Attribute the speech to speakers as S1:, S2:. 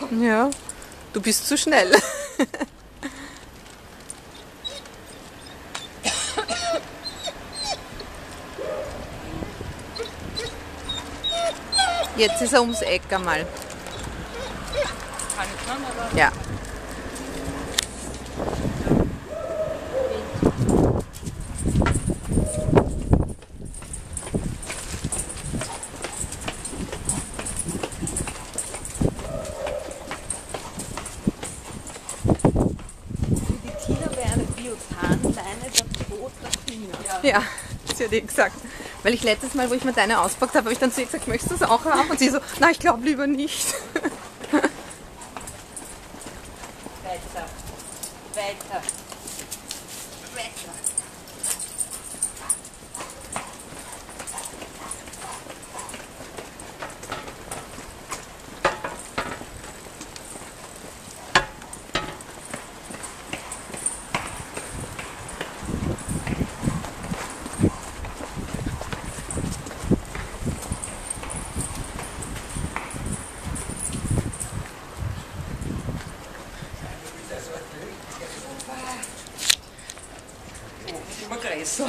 S1: Ja, du bist zu schnell. Jetzt ist er ums Eck einmal.
S2: Kann ich schon, aber
S1: Ja.
S2: Wäre eine Biotanleine der der Tina.
S1: Ja, sie hat eh gesagt. Weil ich letztes Mal, wo ich mir deine auspackt habe, habe ich dann zu ihr gesagt, möchtest du es auch haben? Und sie so, na, ich glaube lieber nicht.
S2: Weiter. Weiter. Opa! Oh, magreiso.